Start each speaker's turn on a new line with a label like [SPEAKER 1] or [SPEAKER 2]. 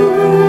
[SPEAKER 1] you.